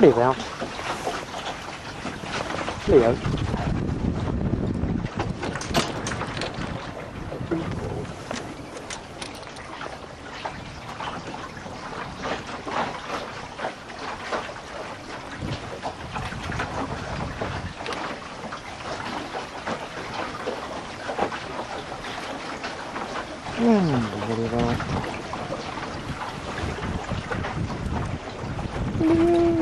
có điện phải không? Điện Hmm, ừ.